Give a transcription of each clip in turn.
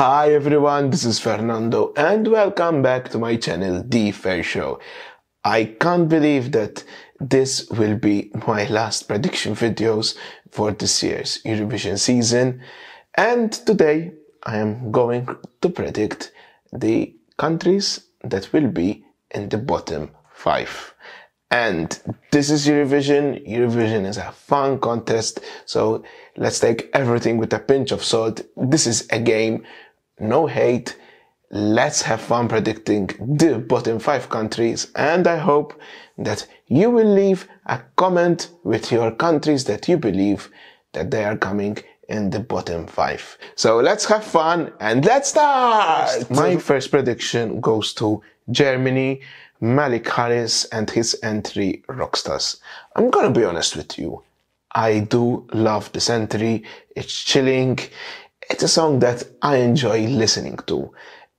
Hi everyone, this is Fernando and welcome back to my channel, The Fair Show. I can't believe that this will be my last prediction videos for this year's Eurovision season and today I am going to predict the countries that will be in the bottom five. And this is Eurovision. Eurovision is a fun contest. So let's take everything with a pinch of salt. This is a game. No hate. Let's have fun predicting the bottom five countries. And I hope that you will leave a comment with your countries that you believe that they are coming in the bottom five. So let's have fun and let's start! My first prediction goes to Germany Malik Harris and his entry Rockstars. I'm gonna be honest with you. I do love this entry. It's chilling. It's a song that I enjoy listening to.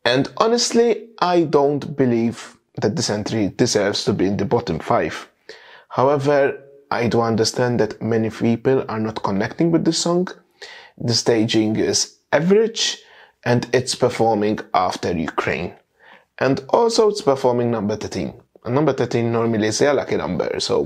And honestly, I don't believe that this entry deserves to be in the bottom five. However, I do understand that many people are not connecting with the song. The staging is average and it's performing after Ukraine. And also it's performing number 13. And number 13 normally is a lucky number. So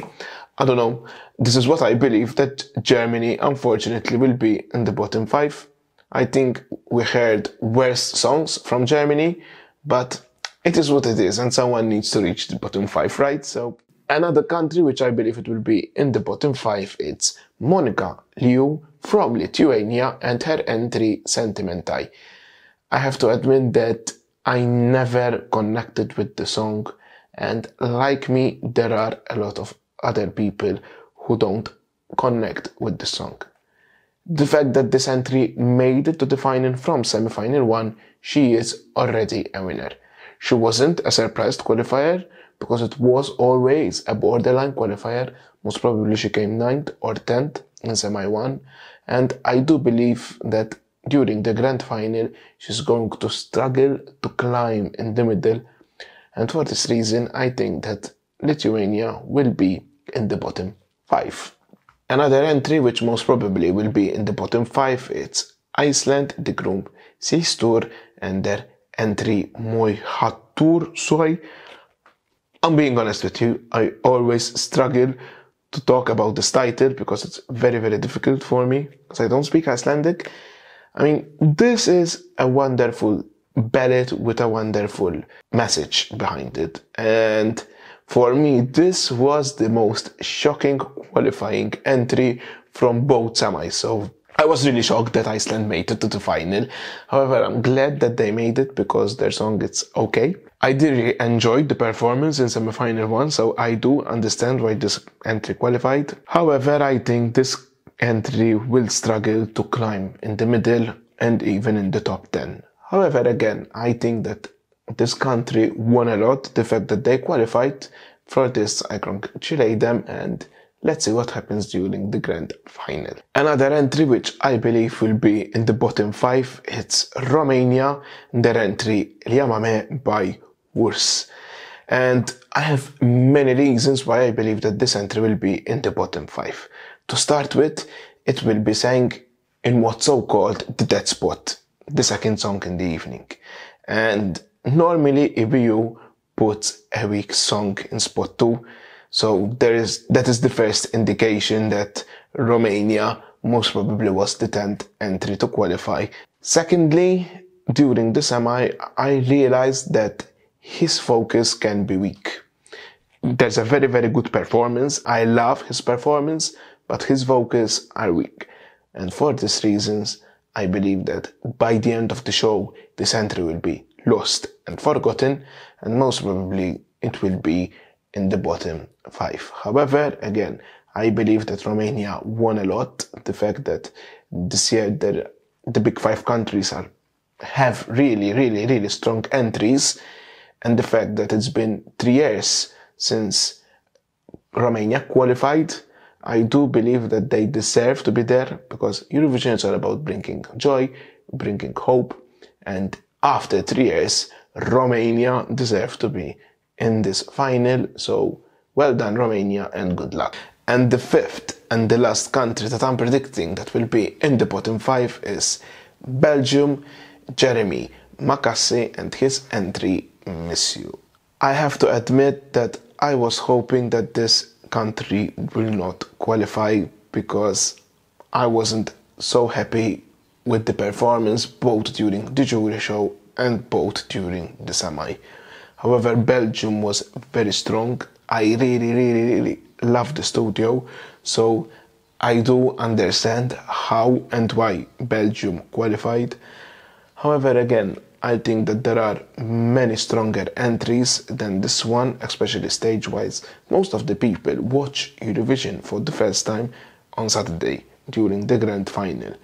I don't know. This is what I believe that Germany unfortunately will be in the bottom five. I think we heard worse songs from Germany, but it is what it is and someone needs to reach the bottom five, right? So another country which I believe it will be in the bottom five, it's Monika Liu from Lithuania and her entry Sentimentai. I have to admit that I never connected with the song and like me, there are a lot of other people who don't connect with the song. The fact that this entry made it to the final from semi-final one, she is already a winner. She wasn't a surprised qualifier because it was always a borderline qualifier. Most probably she came ninth or tenth in semi one. And I do believe that during the grand final, she's going to struggle to climb in the middle. And for this reason, I think that Lithuania will be in the bottom five. Another entry, which most probably will be in the bottom five, it's Iceland, the group Systur, and their entry Moi Hattur Soy. I'm being honest with you, I always struggle to talk about this title because it's very, very difficult for me because I don't speak Icelandic I mean, this is a wonderful ballad with a wonderful message behind it. And for me, this was the most shocking qualifying entry from both semis. So I was really shocked that Iceland made it to the final. However, I'm glad that they made it because their song is okay. I did really enjoy the performance in semi-final one, so I do understand why this entry qualified. However, I think this entry will struggle to climb in the middle and even in the top 10. However, again, I think that this country won a lot. The fact that they qualified for this, I congratulate them and let's see what happens during the grand final. Another entry which I believe will be in the bottom five, it's Romania, their entry Llámame by Wurs. And I have many reasons why I believe that this entry will be in the bottom five. To start with, it will be sang in what's so called the dead spot, the second song in the evening. And normally EBU puts a weak song in spot two. So there is, that is the first indication that Romania most probably was the 10th entry to qualify. Secondly, during the semi, I realized that his focus can be weak. There's a very, very good performance. I love his performance, but his vocals are weak. And for these reasons, I believe that by the end of the show, this entry will be lost and forgotten, and most probably it will be in the bottom five. However, again, I believe that Romania won a lot. The fact that this year the, the big five countries are have really, really, really strong entries, and the fact that it's been three years since Romania qualified, I do believe that they deserve to be there because Eurovision is all about bringing joy, bringing hope, and after three years, Romania deserve to be in this final. So well done, Romania, and good luck. And the fifth and the last country that I'm predicting that will be in the bottom five is Belgium. Jérémie Makiese and his entry Miss You. I have to admit that I was hoping that this country will not qualify because I wasn't so happy with the performance both during the jury show and both during the semi. However, Belgium was very strong. I really, really, really love the studio, so I do understand how and why Belgium qualified. However, again, I think that there are many stronger entries than this one, especially stage wise. Most of the people watch Eurovision for the first time on Saturday during the grand final.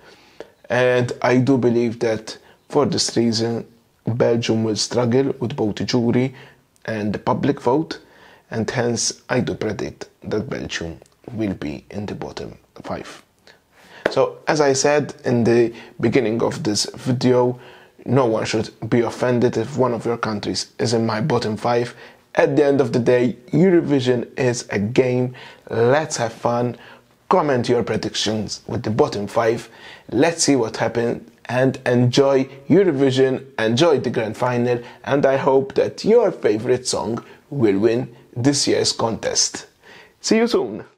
And I do believe that for this reason, Belgium will struggle with both the jury and the public vote, and hence I do predict that Belgium will be in the bottom five. So, as I said in the beginning of this video, no one should be offended if one of your countries is in my bottom five. At the end of the day, Eurovision is a game. Let's have fun. Comment your predictions with the bottom five. Let's see what happens and enjoy Eurovision, enjoy the grand final, and I hope that your favorite song will win this year's contest. See you soon!